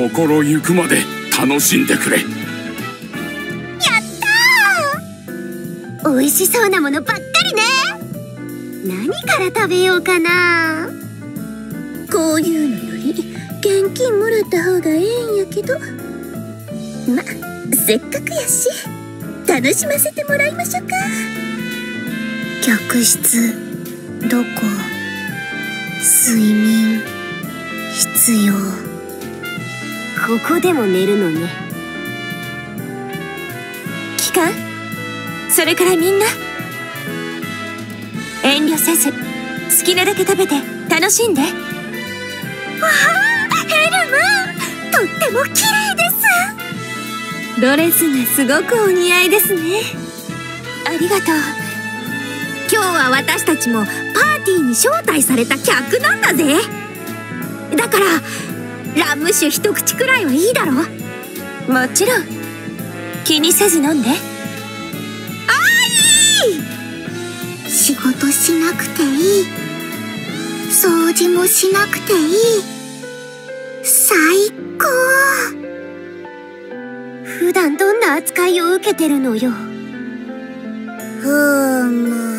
心ゆくまで楽しんでくれ。やったー!美味しそうなものばっかりね!何から食べようかな?こういうのより現金もらった方がええんやけど。ませっかくやし楽しませてもらいましょうか。客室どこ？睡眠必要。ここでも寝るのね。期間それからみんな？遠慮せず好きなだけ食べて楽しんで。わあヘルム！とっても綺麗です！ドレスがすごくお似合いですね。ありがとう。今日は私たちもパーティーに招待された客なんだぜ。だからラム酒一口くらいはいいだろ。もちろん。気にせず飲んで。あい仕事しなくていい掃除もしなくていい最高普段どんな扱いを受けてるのよふーむ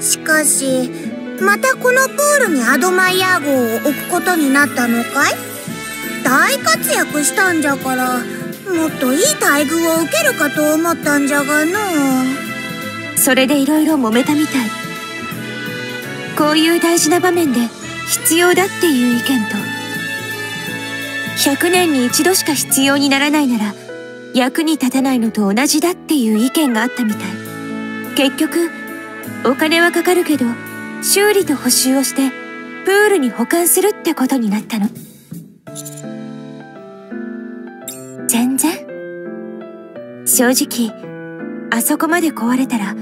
しかしまたこのプールにアドマイヤー号を置くことになったのかい？大活躍したんじゃからもっといい待遇を受けるかと思ったんじゃがの。それでいろいろ揉めたみたい。こういう大事な場面で必要だっていう意見と。100年に一度しか必要にならないなら役に立たないのと同じだっていう意見があったみたい。結局お金はかかるけど修理と補修をしてプールに保管するってことになったの。全然？正直あそこまで壊れたら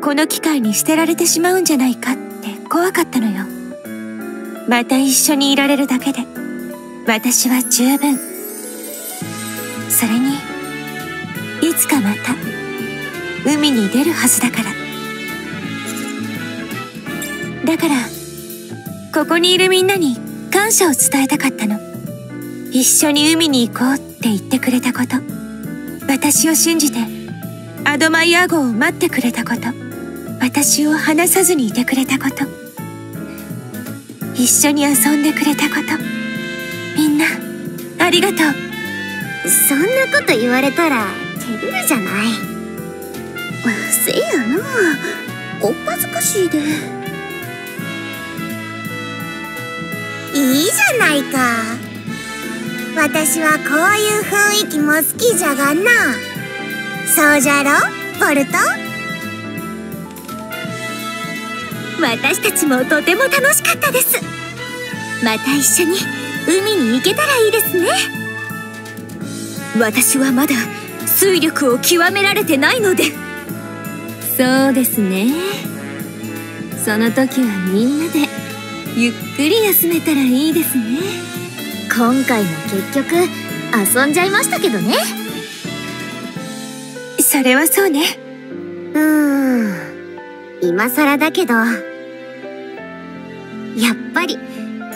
この機会に捨てられてしまうんじゃないかって怖かったのよ。また一緒にいられるだけで私は十分。それにいつかまた海に出るはずだから。だからここにいるみんなに感謝を伝えたかったの。一緒に海に行こうって言ってくれたこと。私を信じてアドマイヤ号を待ってくれたこと。私を離さずにいてくれたこと。一緒に遊んでくれたこと。みんなありがとう。そんなこと言われたら照れるじゃない。せやなおっぱずかしいで。いいじゃないか。私はこういう雰囲気も好きじゃがな。そうじゃろ？ボルト？私たちもとても楽しかったです。また一緒に海に行けたらいいですね。私はまだ水力を極められてないので。そうですね。その時はみんなで。ゆっくり休めたらいいですね。今回も結局遊んじゃいましたけどね。それはそうね。うーん。今更だけど。やっぱり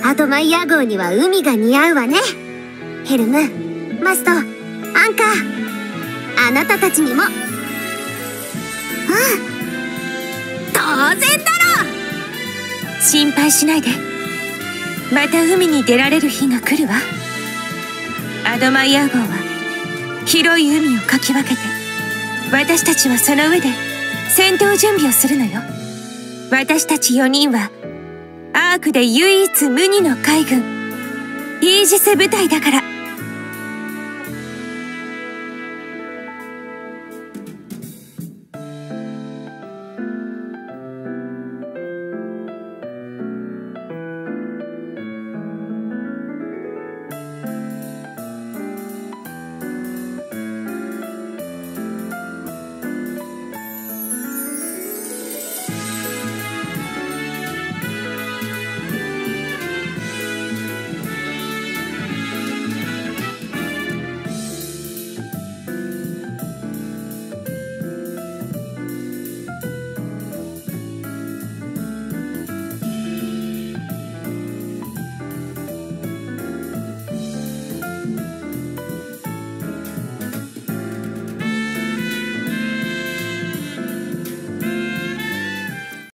アドマイヤ号には海が似合うわね。ヘルムマストアンカー。あなたたちにも。うん。当然だ。ろ心配しないで。また海に出られる日が来るわ。アドマイヤー号は広い海をかき分けて私たちはその上で戦闘準備をするのよ。私たち4人はアークで唯一無二の海軍イージス部隊だから。